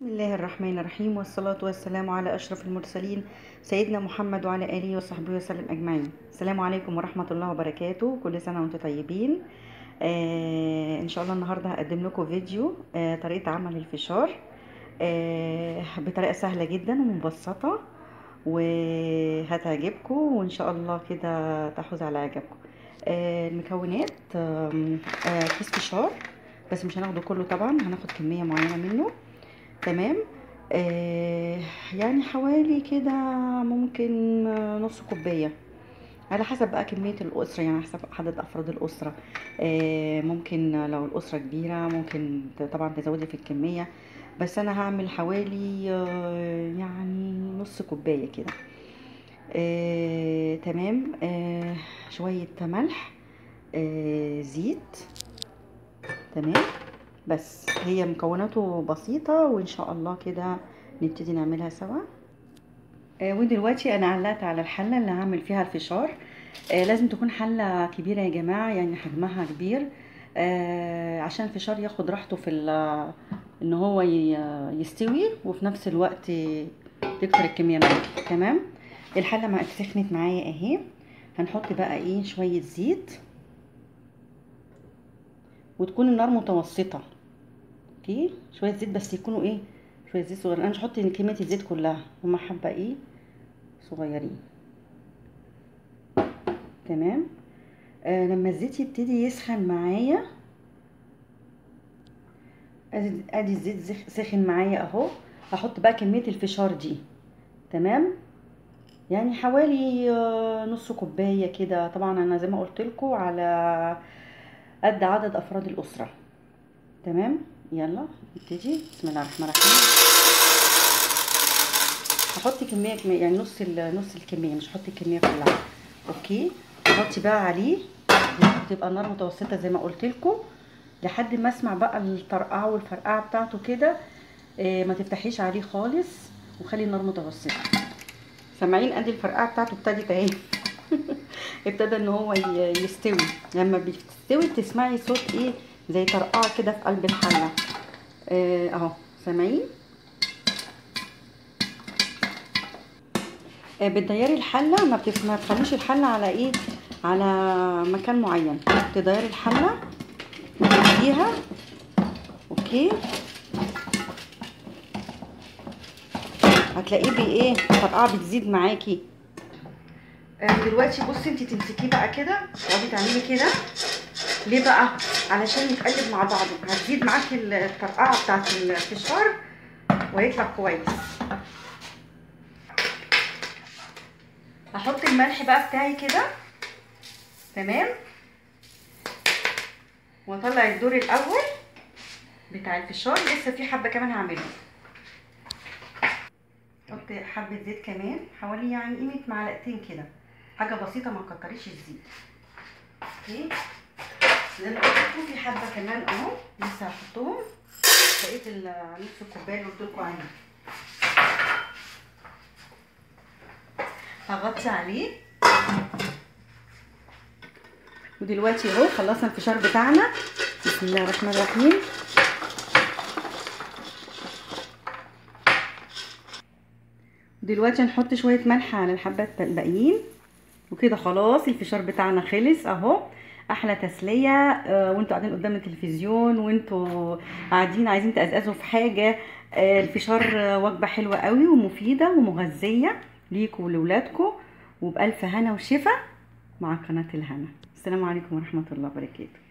بسم الله الرحمن الرحيم والصلاة والسلام على أشرف المرسلين سيدنا محمد وعلى آله وصحبه وسلم أجمعين. السلام عليكم ورحمة الله وبركاته. كل سنة وأنتم طيبين. آه إن شاء الله النهاردة هقدم لكم فيديو آه طريقة عمل الفشار آه بطريقة سهلة جدا ومبسطة وهتعجبكم وإن شاء الله كده تحوز على إعجابكم. آه المكونات آه آه كيس فشار بس مش هناخده كله طبعا هناخد كمية معينة منه. تمام؟ آه يعني حوالي كده ممكن نص كوباية. على حسب بقى كمية الأسرة يعني حسب عدد أفراد الأسرة. آه ممكن لو الأسرة كبيرة ممكن طبعا تزودي في الكمية. بس أنا هعمل حوالي آه يعني نص كوباية كده. آه تمام. آه شوية ملح آه زيت. تمام. بس هي مكوناته بسيطة وإن شاء الله كده نبتدي نعملها سوا. آه ودلوقتي أنا علقت على الحلة اللي هعمل فيها الفشار. آه لازم تكون حلة كبيرة يا جماعة يعني حجمها كبير. آه عشان الفشار ياخد راحته في إن هو يستوي وفي نفس الوقت تكتر الكمية معاكي تمام؟ الحلة ما سخنت معايا أهي. هنحط بقى إيه؟ شوية زيت. وتكون النار متوسطة. أوكي شوية زيت بس يكونوا إيه؟ شوية زيت صغيرين. أنا مش هحط كمية الزيت كلها. هما حبة إيه؟ صغيرين. تمام؟ آه لما الزيت يبتدي يسخن معايا ادي الزيت سخن معايا اهو. هحط بقى كمية الفشار دي. تمام؟ يعني حوالي نص كوباية كده. طبعا أنا زي ما قلت لكم على قد عدد أفراد الأسرة. تمام؟ يلا نبتدي. بسم الله الرحمن الرحيم. هحط كمية كمية يعني نص نص الكمية مش هحط الكمية كلها. أوكي. حطي بقى عليه تبقى النار متوسطة زي ما قلت لكم لحد ما أسمع بقى الطرقعة والفرقعة بتاعته كده. إيه ما تفتحيش عليه خالص وخلي النار متوسطة. سامعين؟ أدي الفرقعة بتاعته ابتدت أهي. ابتدى إن هو يستوي. لما بتستوي تسمعي صوت إيه؟ زي طرقعة كده في قلب الحلة. آه أهو سامعين؟ آه بتديري الحلة ما ما تخليش الحلة على إيه؟ على مكان معين. تديري الحلة وتديها أوكي؟ هتلاقيه بي إيه؟ الطرقعة بتزيد معاكي. دلوقتي بصي انت تمسكيه بقى كده تقعدي تعملي كده. ليه بقى؟ علشان يتقلب مع بعضه هتزيد معاكي الطرقعة بتاعت الفشار وهيطلع كويس. هحط الملح بقى بتاعي كده. تمام؟ وأطلع الدور الأول بتاع الفشار. لسه في حبة كمان هعمله. أحط حبة زيت كمان حوالي يعني قيمة معلقتين كده. حاجة بسيطة ما تكتريش الزيت. أوكي؟ زي في حبة كمان أهو. لسه هحطهم. بقيت نص الكوباية اللي قلت لكم هغطي عليه. ودلوقتي أهو خلصنا الفشار بتاعنا. بسم الله الرحمن الرحيم. دلوقتي هنحط شوية ملح على الحبات الباقيين. وكده خلاص الفشار بتاعنا خلص أهو. أحلى تسلية آه وأنتوا قاعدين قدام التلفزيون وأنتوا قاعدين عايزين تقزقزوا في حاجة. آه الفشار وجبة حلوة قوي ومفيدة ومغذية ليكوا ولولادكم وبألف هنا وشفا مع قناة الهنا. السلام عليكم ورحمة الله وبركاته.